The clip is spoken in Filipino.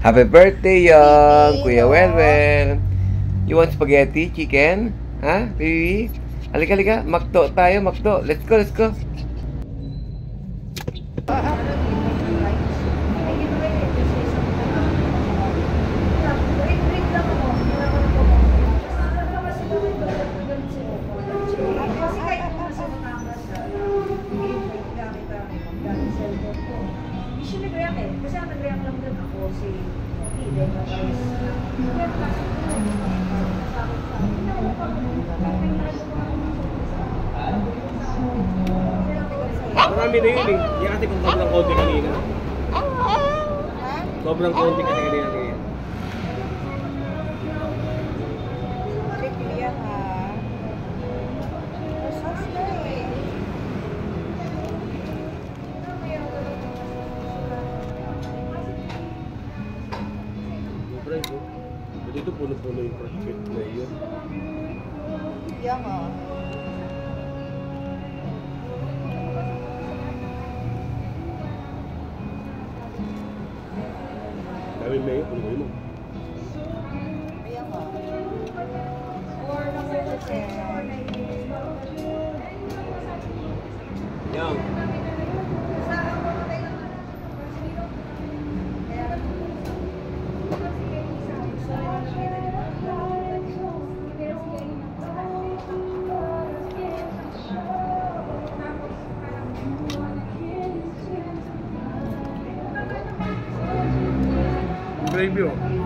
Happy birthday, Young! Kuya Welwel! You want spaghetti, chicken? Ha, baby? Halika, halika. Makdo tayo, makdo. Let's go, let's go. Kasi ang nag-react lang din ako si Eden Marami na yun eh. Yung ate kung sobrang konti kanina. Sobrang konti kasi kanina Dito puno-puno yung project na yun. Yang ah. Dami na yun, puno-puno. Yang ah. Yan. Gravy Grêmio.